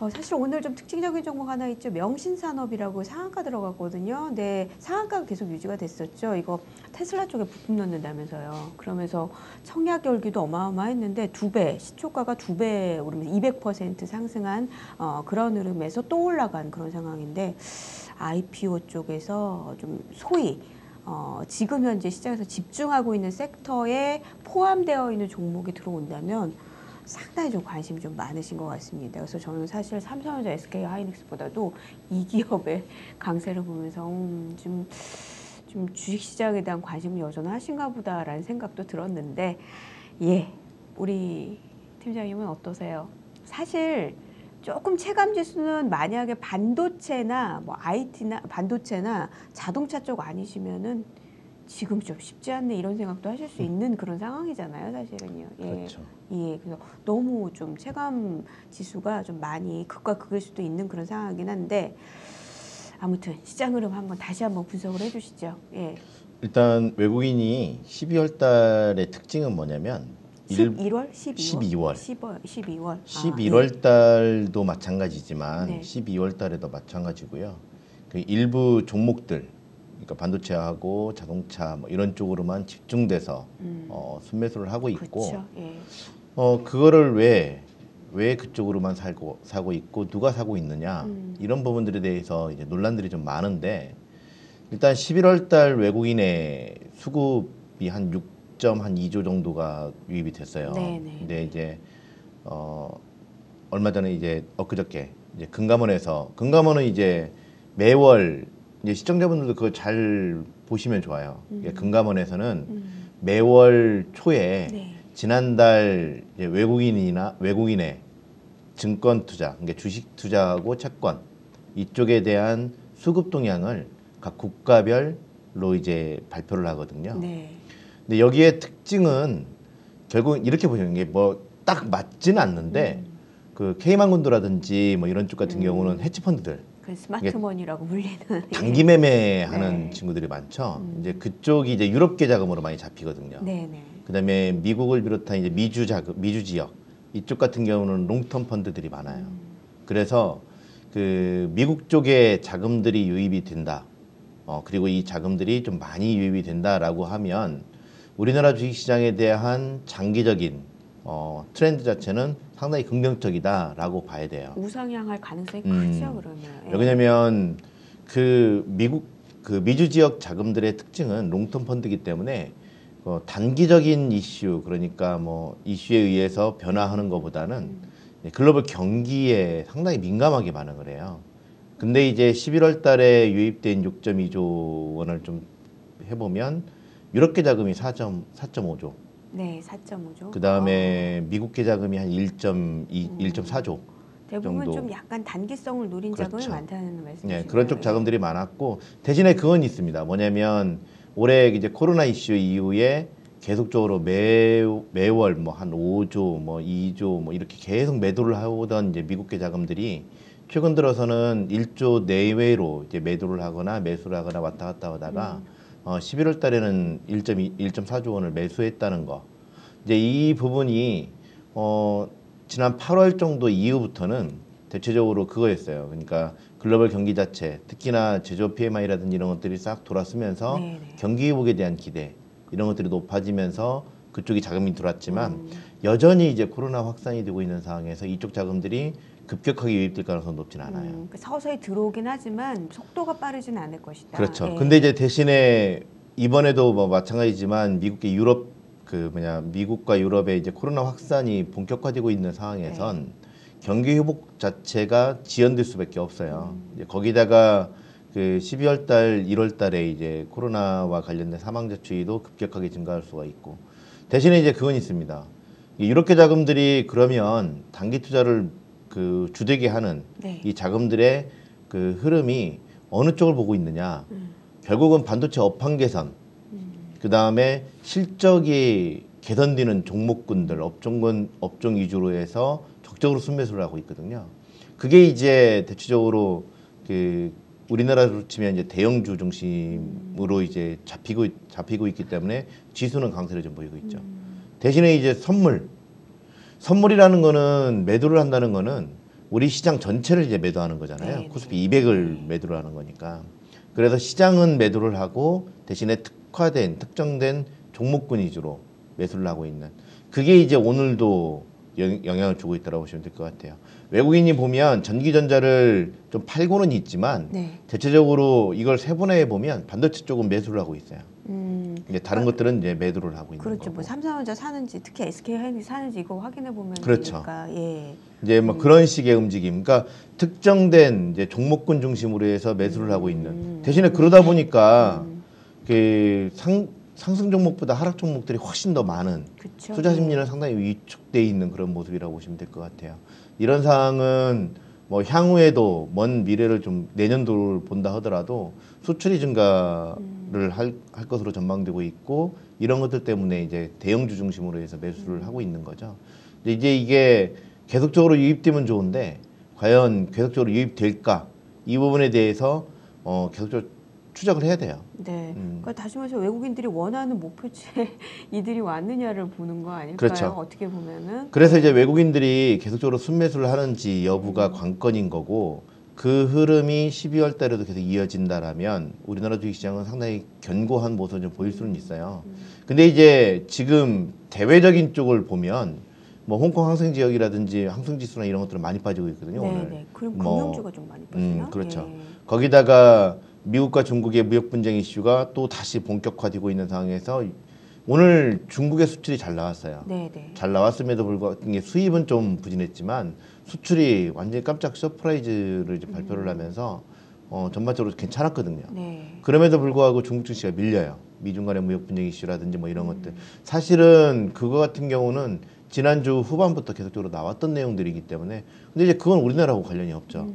어, 사실 오늘 좀 특징적인 종목 하나 있죠. 명신산업이라고 상한가 들어갔거든요. 네, 상한가가 계속 유지가 됐었죠. 이거 테슬라 쪽에 부품 넣는다면서요. 그러면서 청약 열기도 어마어마했는데 두 배, 시초가가 두 배 오르면서 200% 상승한 어, 그런 흐름에서 또 올라간 그런 상황인데 IPO 쪽에서 좀 소위 어, 지금 현재 시장에서 집중하고 있는 섹터에 포함되어 있는 종목이 들어온다면 상당히 좀 관심이 좀 많으신 것 같습니다. 그래서 저는 사실 삼성전자, SK 하이닉스보다도 이 기업의 강세를 보면서 음, 좀, 좀 주식시장에 대한 관심은 여전하신가 보다라는 생각도 들었는데 예, 우리 팀장님은 어떠세요? 사실 조금 체감 지수는 만약에 반도체나 뭐 IT나 반도체나 자동차 쪽 아니시면은 지금 좀 쉽지 않네 이런 생각도 하실 수 있는 그런 상황이잖아요, 사실은요. 예. 그렇죠. 예, 그래서 너무 좀 체감 지수가 좀 많이 극과 극일 수도 있는 그런 상황이긴 한데 아무튼 시장 흐름 한번 다시 한번 분석을 해주시죠. 예, 일단 외국인이 12월 달의 특징은 뭐냐면 일- 11월, 12월, 12월. 12월, 12월, 아, 11월 달도 마찬가지지만 네. 12월 달에도 마찬가지고요. 그 일부 종목들 그러니까 반도체하고 자동차 뭐 이런 쪽으로만 집중돼서 음, 어, 순매수를 하고 있고. 예, 어 그거를 왜 왜 그쪽으로만 살고 사고 있고 누가 사고 있느냐 음. 이런 부분들에 대해서 이제 논란들이 좀 많은데 일단 11월 달 외국인의 수급이 한 6.2조 정도가 유입이 됐어요. 네네. 근데 이제 어 얼마 전에 이제 엊그저께 이제 금감원에서 금감원은 이제 매월 이제 시청자분들도 그거 잘 보시면 좋아요. 이게 금감원에서는 음, 매월 초에 네, 지난달 외국인이나 외국인의 증권 투자, 그러니까 주식 투자하고 채권 이쪽에 대한 수급 동향을 각 국가별로 이제 발표를 하거든요. 네, 근데 여기에 특징은 결국 이렇게 보시는 게 뭐 딱 맞지는 않는데 음. 그 K망군도라든지 뭐 이런 쪽 같은 음. 경우는 헤지 펀드들 그 스마트머니라고 불리는 단기 매매하는 네. 친구들이 많죠. 음. 이제 그쪽이 이제 유럽 계자금으로 많이 잡히거든요. 네, 네, 그다음에 미국을 비롯한 이제 미주 자금, 미주 지역 이쪽 같은 경우는 롱텀 펀드들이 많아요. 음. 그래서 그 미국 쪽에 자금들이 유입이 된다. 어 그리고 이 자금들이 좀 많이 유입이 된다라고 하면 우리나라 주식시장에 대한 장기적인 어 트렌드 자체는 상당히 긍정적이다라고 봐야 돼요. 우상향할 가능성이 음. 크죠 그러면. 예. 왜냐면 그 미국 그 미주 지역 자금들의 특징은 롱텀 펀드이기 때문에 어, 단기적인 이슈 그러니까 뭐 이슈에 의해서 변화하는 것보다는 음. 글로벌 경기에 상당히 민감하게 반응을 해요. 근데 이제 11월 달에 유입된 6.2조 원을 좀 해보면 유럽계 자금이 4.4.5조, 네, 4.5조. 그 다음에 미국계 자금이 한 1.2, 음. 1.4조. 대부분 정도. 좀 약간 단기성을 노린 자금이 그렇죠. 많다는 말씀이시죠. 네, 그런 쪽 자금들이 많았고 대신에 그건 있습니다. 뭐냐면 올해 이제 코로나 이슈 이후에 계속적으로 매 매월 뭐 한 5조 뭐 2조 뭐 이렇게 계속 매도를 하오던 이제 미국계 자금들이 최근 들어서는 1조 내외로 이제 매도를 하거나 매수를 하거나 왔다 갔다 하다가 어 11월 달에는 1.2 1.4조 원을 매수했다는 거. 이제 이 부분이 어 지난 8월 정도 이후부터는 대체적으로 그거였어요. 그러니까 글로벌 경기 자체, 특히나 제조업 PMI라든지 이런 것들이 싹 돌아서면서 네네. 경기 회복에 대한 기대 이런 것들이 높아지면서 그쪽이 자금이 들어왔지만 음. 여전히 이제 코로나 확산이 되고 있는 상황에서 이쪽 자금들이 급격하게 유입될 가능성은 높진 않아요. 음, 그 서서히 들어오긴 하지만 속도가 빠르진 않을 것이다. 그렇죠. 예. 근데 이제 대신에 이번에도 뭐 마찬가지지만 미국의 유럽 그 뭐냐 미국과 유럽의 이제 코로나 확산이 본격화되고 있는 상황에선 네. 경기 회복 자체가 지연될 수밖에 없어요. 음. 거기다가 그 12월 달, 1월 달에 이제 코로나와 관련된 사망자 추이도 급격하게 증가할 수가 있고 대신에 이제 그건 있습니다. 이 유럽계 자금들이 그러면 단기 투자를 그 주되게 하는 네. 이 자금들의 그 흐름이 어느 쪽을 보고 있느냐. 음. 결국은 반도체 업황 개선, 음. 그 다음에 실적이 개선되는 종목군들, 업종군 업종 위주로 해서 적극적으로 순매수를 하고 있거든요. 그게 이제 대체적으로 그 우리나라로 치면 이제 대형주 중심으로 이제 잡히고 잡히고 있기 때문에 지수는 강세를 좀 보이고 있죠. 대신에 이제 선물, 선물이라는 거는 매도를 한다는 거는 우리 시장 전체를 이제 매도하는 거잖아요. 네, 코스피 200을 매도를 하는 거니까. 그래서 시장은 매도를 하고 대신에 특화된 특정된 종목군 위주로 매수를 하고 있는 그게 이제 오늘도 영- 영향을 주고 있다고 보시면 될 것 같아요. 외국인이 보면 전기전자를 좀 팔고는 있지만 네. 대체적으로 이걸 세분화해 보면 반도체 쪽은 매수를 하고 있어요. 음, 이제 다른 것들은 이제 매도를 하고 있는 그렇죠. 거고. 뭐 삼성전자 사는지 특히 SK 하이닉스 사는지 이거 확인해 보면 그렇죠. 되니까 예. 이제 뭐 그런 식의 움직임. 그러니까 특정된 이제 종목군 중심으로 해서 매수를 하고 있는. 대신에 그러다 보니까 그 상, 상승 종목보다 하락 종목들이 훨씬 더 많은 그렇죠. 투자 심리는 상당히 위축돼 있는 그런 모습이라고 보시면 될 것 같아요. 이런 상황은 뭐 향후에도 먼 미래를 좀 내년도를 본다 하더라도 수출이 증가를 할, 할 것으로 전망되고 있고 이런 것들 때문에 이제 대형주 중심으로 해서 매수를 하고 있는 거죠. 근데 이제 이게 계속적으로 유입되면 좋은데 과연 계속적으로 유입될까 이 부분에 대해서 어, 계속적으로 추적을 해야 돼요. 네. 음. 그러니까 다시 말해서 외국인들이 원하는 목표치에 이들이 왔느냐를 보는 거 아닐까요? 그렇죠. 어떻게 보면은 그래서 이제 외국인들이 계속적으로 순매수를 하는지 여부가 관건인 거고 그 흐름이 12월 달에도 계속 이어진다라면 우리나라 주식시장은 상당히 견고한 모습을 좀 보일 수는 있어요. 근데 이제 지금 대외적인 쪽을 보면 뭐 홍콩 항생 지역이라든지 항생 지수나 이런 것들은 많이 빠지고 있거든요. 네, 오늘. 네. 그럼 뭐, 금융주가 좀 많이 빠지나? 음, 그렇죠. 예. 거기다가 미국과 중국의 무역 분쟁 이슈가 또 다시 본격화되고 있는 상황에서 오늘 중국의 수출이 잘 나왔어요. 네, 네. 잘 나왔음에도 불구하고 수입은 좀 부진했지만 수출이 완전히 깜짝 surprise를 이제 발표를 하면서 어, 전반적으로 괜찮았거든요. 네. 그럼에도 불구하고 중국 증시가 밀려요. 미중 간의 무역 분쟁 이슈라든지 뭐 이런 것들. 사실은 그거 같은 경우는 지난주 후반부터 계속적으로 나왔던 내용들이기 때문에 근데 이제 그건 우리나라하고 관련이 없죠.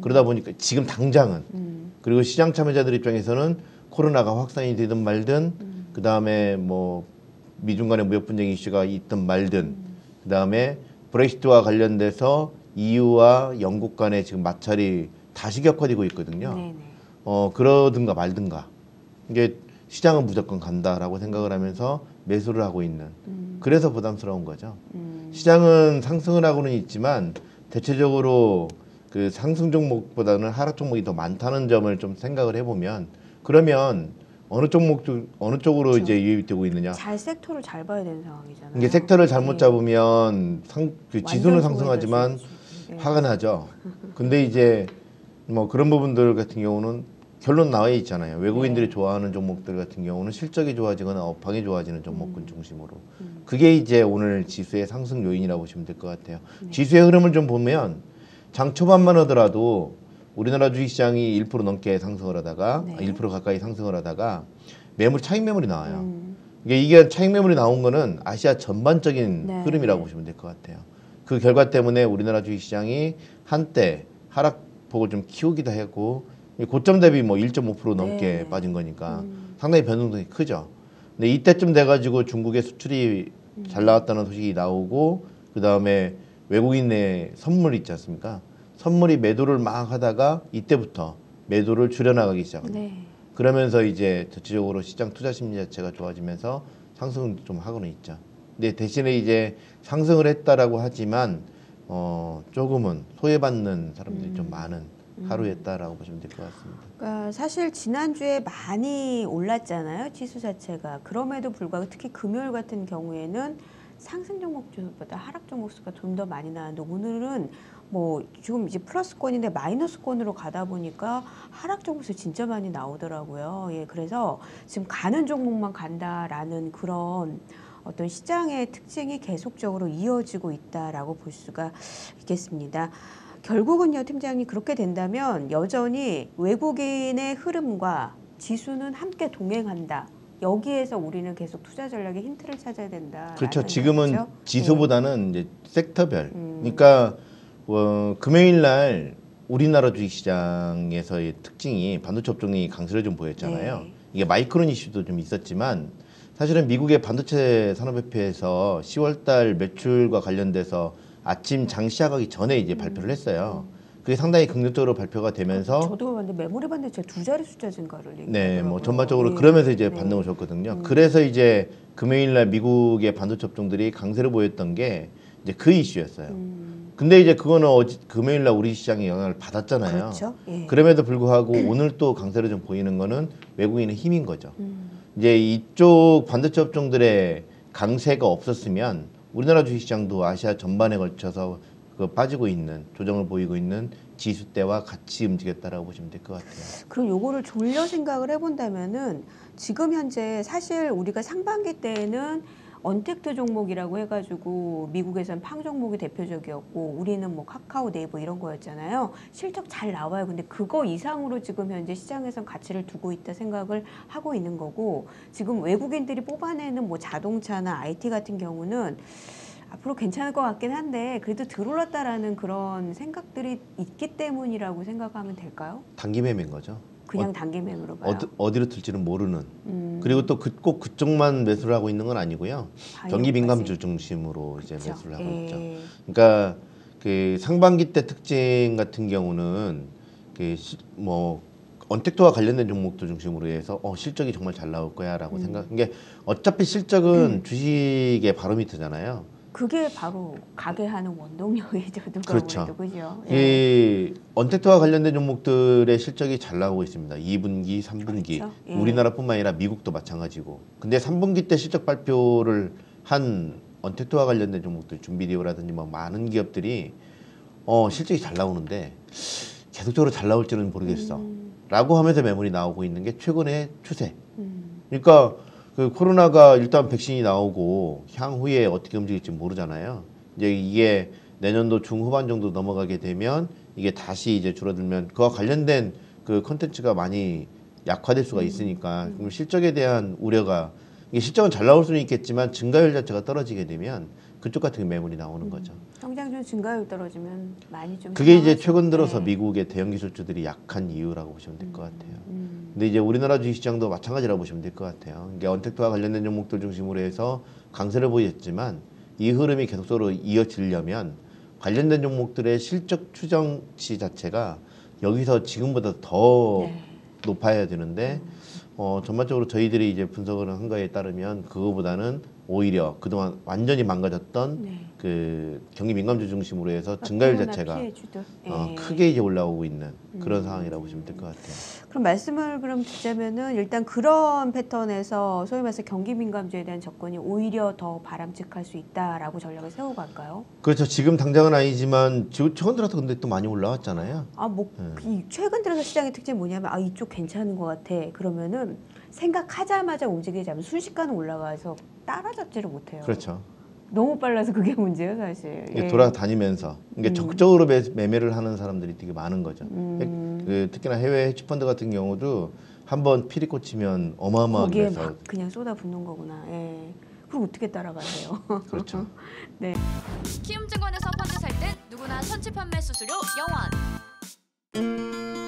그러다 보니까 지금 당장은 음, 그리고 시장 참여자들 입장에서는 코로나가 확산이 되든 말든 그 다음에 뭐 미중 간의 무역 분쟁 이슈가 있든 말든 그 다음에 브렉시트와 관련돼서 EU와 영국 간의 지금 마찰이 다시 격화되고 있거든요. 네, 네. 어 그러든가 말든가 이게 시장은 무조건 간다라고 생각을 하면서 매수를 하고 있는 그래서 부담스러운 거죠. 음, 시장은 상승을 하고는 있지만 대체적으로 그 상승 종목보다는 하락 종목이 더 많다는 점을 좀 생각을 해보면 그러면 어느 종목 쪽 어느 쪽으로 그렇죠. 이제 유입되고 있느냐 잘 섹터를 잘 봐야 되는 상황이잖아요. 이게 섹터를 잘못 네. 잡으면 상, 그 지수는 상승하지만. 네. 화가 나죠. 근데 이제 뭐 그런 부분들 같은 경우는 결론 나와 있잖아요. 외국인들이 네. 좋아하는 종목들 같은 경우는 실적이 좋아지거나 업황이 좋아지는 음. 종목군 중심으로. 그게 이제 오늘 지수의 상승 요인이라고 보시면 될 것 같아요. 네. 지수의 흐름을 좀 보면 장 초반만 하더라도 우리나라 주식시장이 1% 넘게 상승을 하다가 네. 아, 1% 가까이 상승을 하다가 매물 차익 매물이 나와요. 음, 이게 이게 차익 매물이 나온 거는 아시아 전반적인 네. 흐름이라고 보시면 될 것 같아요. 그 결과 때문에 우리나라 주식시장이 한때 하락폭을 좀 키우기도 했고 이 고점 대비 뭐 1.5% 넘게 네. 빠진 거니까 음. 상당히 변동성이 크죠. 근데 이때쯤 돼가지고 중국의 수출이 음. 잘 나왔다는 소식이 나오고 그 다음에 외국인의 선물 있지 않습니까? 선물이 매도를 막 하다가 이때부터 매도를 줄여나가기 시작합니다. 네. 그러면서 이제 전체적으로 시장 투자 심리 자체가 좋아지면서 상승을 좀 하고는 있죠. 근데 대신에 이제 상승을 했다라고 하지만 어 조금은 소외받는 사람들이 좀 많은 하루였다라고 보시면 될 것 같습니다. 그러니까 사실 지난주에 많이 올랐잖아요 지수 자체가 그럼에도 불구하고 특히 금요일 같은 경우에는 상승 종목보다 하락 종목 수가 좀 더 많이 나왔는데 오늘은 뭐 지금 이제 플러스권인데 마이너스권으로 가다 보니까 하락 종목 수 진짜 많이 나오더라고요. 예, 그래서 지금 가는 종목만 간다라는 그런 어떤 시장의 특징이 계속적으로 이어지고 있다라고 볼 수가 있겠습니다. 결국은요, 팀장님 그렇게 된다면 여전히 외국인의 흐름과 지수는 함께 동행한다. 여기에서 우리는 계속 투자 전략의 힌트를 찾아야 된다. 그렇죠. 지금은 네. 지수보다는 이제 섹터별. 음. 그러니까 어, 금요일 날 우리나라 주식시장에서의 특징이 반도체 업종이 강세를 좀 보였잖아요. 네. 이게 마이크론 이슈도 좀 있었지만 사실은 미국의 반도체 산업협회에서 10월달 매출과 관련돼서 아침 장 시작하기 전에 이제 발표를 했어요. 그게 상당히 긍정적으로 발표가 되면서 저도 봤는데 메모리 반도체 두 자리 숫자 증가를 얘기하더라고요. 네, 뭐 전반적으로 예. 그러면서 이제 네. 반등을 줬거든요. 그래서 이제 금요일 날 미국의 반도체 업종들이 강세를 보였던 게 이제 그 이슈였어요. 음, 근데 이제 그거는 어제 금요일 날 우리 시장에 영향을 받았잖아요. 그렇죠. 예. 그럼에도 불구하고 오늘 또 강세를 좀 보이는 거는 외국인의 힘인 거죠. 음. 이제 이쪽 반도체 업종들의 강세가 없었으면 우리나라 주식시장도 아시아 전반에 걸쳐서 그 빠지고 있는 조정을 보이고 있는 지수 때와 같이 움직였다라고 보시면 될 것 같아요. 그럼 요거를 돌려 생각을 해본다면은 지금 현재 사실 우리가 상반기 때에는 언택트 종목이라고 해가지고 미국에선 팡 종목이 대표적이었고 우리는 뭐 카카오 네이버 이런 거였잖아요. 실적 잘 나와요. 근데 그거 이상으로 지금 현재 시장에선 가치를 두고 있다 생각을 하고 있는 거고 지금 외국인들이 뽑아내는 뭐 자동차나 IT 같은 경우는 앞으로 괜찮을 것 같긴 한데 그래도 들어올랐다라는 그런 생각들이 있기 때문이라고 생각하면 될까요? 단기 매매인 거죠. 그냥 단기 매매로 봐요. 어디, 어디로 튈지는 모르는. 음, 그리고 또꼭 그쪽만 매수를 하고 있는 건 아니고요. 경기 바이오까지. 민감주 중심으로 이제. 매수를 하고 예. 있죠. 그러니까 그 상반기 때 특징 같은 경우는 그뭐 언택트와 관련된 종목들 중심으로 해서 어 실적이 정말 잘 나올 거야라고 음. 생각. 이게 어차피 실적은 주식의 바로미터잖아요. 그게 바로 가게 하는 원동력이죠. 누가 그렇죠. 보래도 그죠. 예. 이 언택트와 관련된 종목들의 실적이 잘 나오고 있습니다. 2분기, 3분기. 그렇죠. 예. 우리나라뿐만 아니라 미국도 마찬가지고. 근데 3분기 때 실적 발표를 한 언택트와 관련된 종목들, 준비디오라든지 뭐 많은 기업들이 어, 실적이 잘 나오는데 계속적으로 잘 나올지는 모르겠어. 음, 라고 하면서 매물이 나오고 있는 게 최근의 추세. 음, 그러니까 그 코로나가 일단 백신이 나오고 향후에 어떻게 움직일지 모르잖아요. 이제 이게 내년도 중후반 정도 넘어가게 되면 이게 다시 이제 줄어들면 그와 관련된 그 컨텐츠가 많이 약화될 수가 있으니까 그럼 실적에 대한 우려가 이게 실적은 잘 나올 수는 있겠지만 증가율 자체가 떨어지게 되면 그쪽 같은 매물이 나오는 거죠. 성장률 증가율 떨어지면 많이 좀 그게 이제. 최근 들어서 네. 미국의 대형 기술주들이 약한 이유라고 보시면 될 것 같아요. 음, 근데 이제 우리나라 주식시장도 마찬가지라고 보시면 될 것 같아요. 이게 언택트와 관련된 종목들 중심으로 해서 강세를 보였지만 이 흐름이 계속적으로 이어지려면 관련된 종목들의 실적 추정치 자체가 여기서 지금보다 더 네. 높아야 되는데 어, 전반적으로 저희들이 이제 분석을 한 거에 따르면 그거보다는 오히려 그동안 완전히 망가졌던 네. 그 경기 민감주 중심으로 해서 증가율 코로나 자체가. 어, 예. 크게 이제 올라오고 있는 그런 음. 상황이라고 보시면 될 것 같아요. 그럼 말씀을 그럼 듣자면은 일단 그런 패턴에서 소위 말해서 경기 민감주에 대한 접근이 오히려 더 바람직할 수 있다라고 전략을 세우고 갈까요? 그렇죠. 지금 당장은 아니지만 지- 최근 들어서 근데 또 많이 올라왔잖아요. 아, 뭐 네. 이 최근 들어서 시장의 특징이 뭐냐면 아 이쪽 괜찮은 것 같아. 그러면은 생각하자마자 움직이지 않으면 순식간에 올라가서 따라잡지를 못해요. 그렇죠. 너무 빨라서 그게 문제예요, 사실. 이게 예. 돌아다니면서 이게 음. 적극적으로 매, 매매를 하는 사람들이 되게 많은 거죠. 음, 그 특히나 해외 헤지펀드 같은 경우도 한번 피리 꽂히면 어마어마하게 거기에 그냥 쏟아붓는 거구나. 예. 그럼 어떻게 따라가세요? 그렇죠. 네. 키움증권에서 펀드 살 땐 누구나 선취 판매 수수료 0원.